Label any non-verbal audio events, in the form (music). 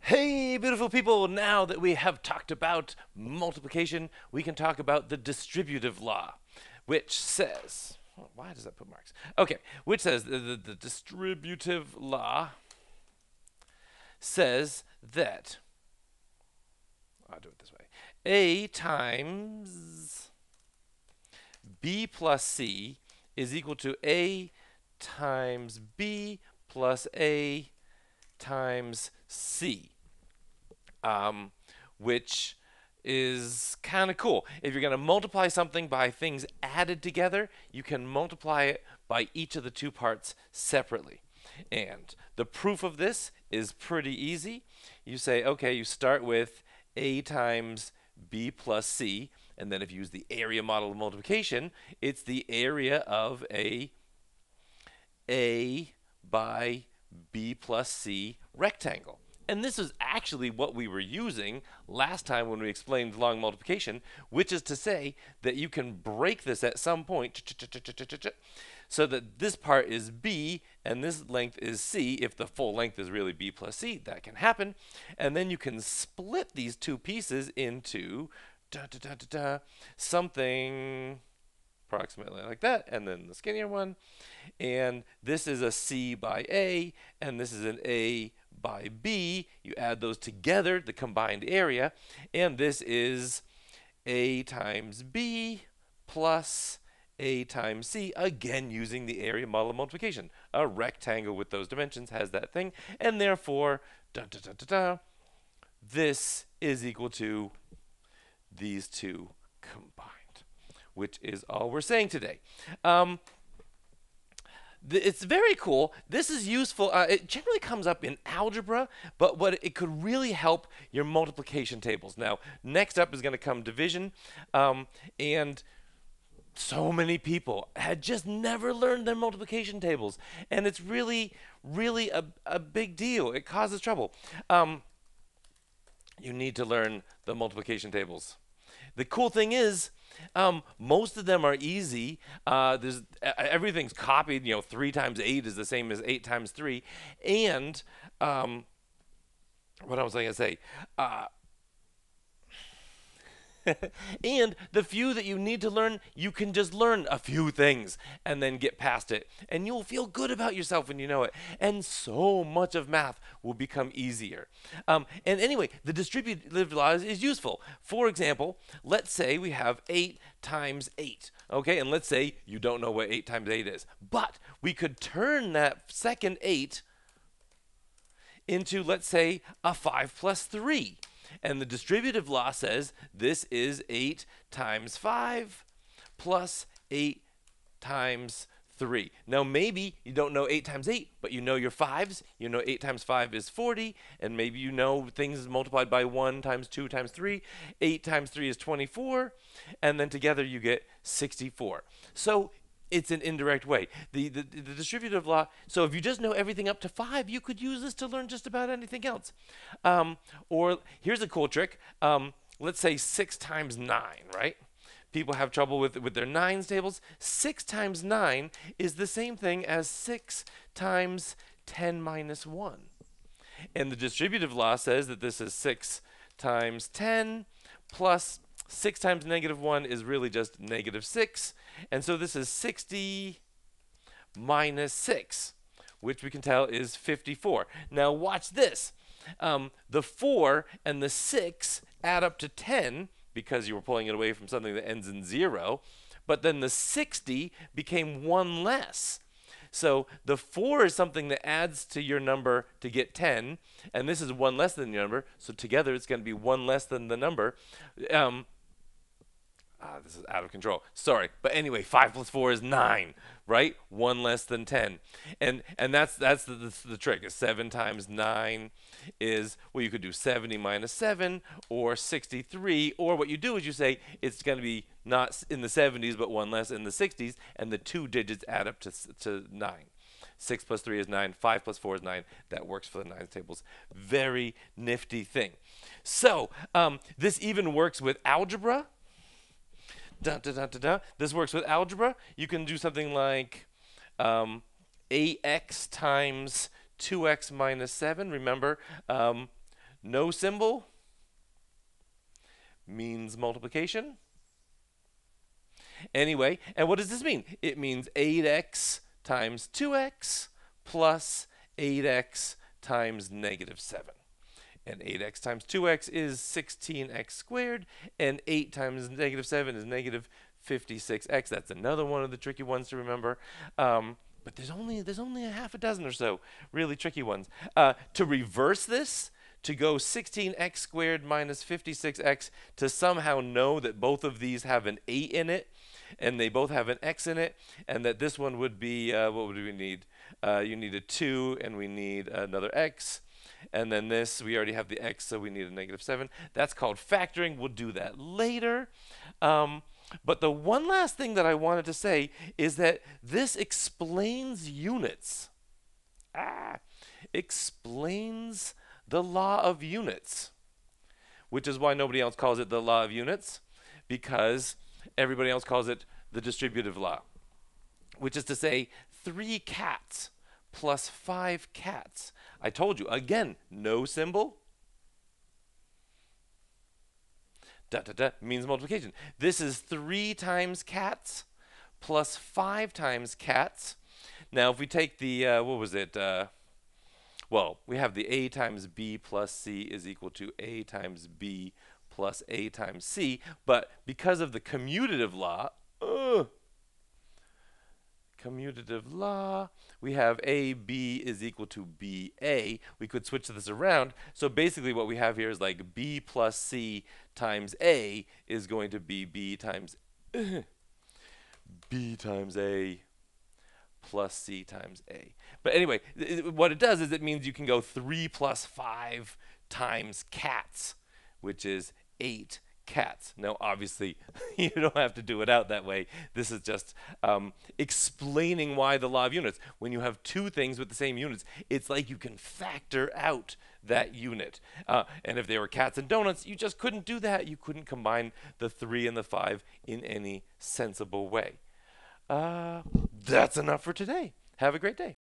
Hey, beautiful people, now that we have talked about multiplication, we can talk about the distributive law, which says, why does that put marks? Okay, which says the, the, the distributive law says that, I'll do it this way, A times B plus C is equal to A times B plus A times C, um, which is kind of cool. If you're going to multiply something by things added together, you can multiply it by each of the two parts separately. And the proof of this is pretty easy. You say, okay, you start with A times B plus C, and then if you use the area model of multiplication, it's the area of a A by B plus C rectangle. And this is actually what we were using last time when we explained long multiplication, which is to say that you can break this at some point so that this part is B and this length is C. If the full length is really B plus C, that can happen. And then you can split these two pieces into something approximately like that, and then the skinnier one. And this is a C by A, and this is an A by B. You add those together, the combined area, and this is A times B plus A times C, again using the area model of multiplication. A rectangle with those dimensions has that thing, and therefore, da, da, da, this is equal to these two combined which is all we're saying today. Um, it's very cool. This is useful. Uh, it generally comes up in algebra, but what it could really help your multiplication tables. Now, next up is going to come division, um, and so many people had just never learned their multiplication tables, and it's really, really a, a big deal. It causes trouble. Um, you need to learn the multiplication tables. The cool thing is, um, most of them are easy. Uh, there's everything's copied. You know, three times eight is the same as eight times three, and um, what I was going to say. Uh, (laughs) and the few that you need to learn, you can just learn a few things and then get past it. And you'll feel good about yourself when you know it. And so much of math will become easier. Um, and anyway, the distributive law is, is useful. For example, let's say we have 8 times 8. Okay, and let's say you don't know what 8 times 8 is. But we could turn that second 8 into, let's say, a 5 plus 3. And the distributive law says this is 8 times 5 plus 8 times 3. Now, maybe you don't know 8 times 8, but you know your 5s. You know 8 times 5 is 40, and maybe you know things multiplied by 1 times 2 times 3. 8 times 3 is 24, and then together you get 64. So it's an indirect way. The, the, the distributive law, so if you just know everything up to five, you could use this to learn just about anything else. Um, or here's a cool trick. Um, let's say six times nine, right? People have trouble with, with their nines tables. Six times nine is the same thing as six times 10 minus one. And the distributive law says that this is six times 10 plus 6 times negative 1 is really just negative 6. And so this is 60 minus 6, which we can tell is 54. Now watch this. Um, the 4 and the 6 add up to 10 because you were pulling it away from something that ends in 0. But then the 60 became 1 less. So the 4 is something that adds to your number to get 10, and this is 1 less than the number, so together it's going to be 1 less than the number. Um, Ah, this is out of control. Sorry, but anyway, five plus four is nine, right? One less than ten, and and that's that's the, the, the trick. Is seven times nine is well, you could do seventy minus seven or sixty-three, or what you do is you say it's going to be not in the seventies but one less in the sixties, and the two digits add up to to nine. 6 plus 3 is 9. 5 plus 4 is 9. That works for the nines tables. Very nifty thing. So, um, this even works with algebra. Da, da, da, da, da. This works with algebra. You can do something like um, 8x times 2x minus 7. Remember, um, no symbol means multiplication. Anyway, and what does this mean? It means 8x times 2x plus 8x times negative 7. And 8x times 2x is 16x squared, and 8 times negative 7 is negative 56x. That's another one of the tricky ones to remember. Um, but there's only there's only a half a dozen or so really tricky ones. Uh, to reverse this, to go 16x squared minus 56x, to somehow know that both of these have an 8 in it, and they both have an x in it, and that this one would be, uh, what would we need? Uh, you need a 2, and we need another x. And then this, we already have the x, so we need a negative 7. That's called factoring. We'll do that later. Um, but the one last thing that I wanted to say is that this explains units. Ah, explains the law of units, which is why nobody else calls it the law of units, because everybody else calls it the distributive law, which is to say, three cats plus five cats. I told you, again, no symbol. Da, da, da, means multiplication. This is three times cats plus five times cats. Now, if we take the, uh, what was it? Uh, well, we have the a times b plus c is equal to a times b plus a times c. But because of the commutative law, commutative law, we have AB is equal to BA. We could switch this around. So basically what we have here is like B plus C times A is going to be B times (clears throat) B times A plus C times A. But anyway, what it does is it means you can go 3 plus 5 times cats, which is 8 cats. Now, obviously, (laughs) you don't have to do it out that way. This is just um, explaining why the law of units. When you have two things with the same units, it's like you can factor out that unit. Uh, and if they were cats and donuts, you just couldn't do that. You couldn't combine the three and the five in any sensible way. Uh, that's enough for today. Have a great day.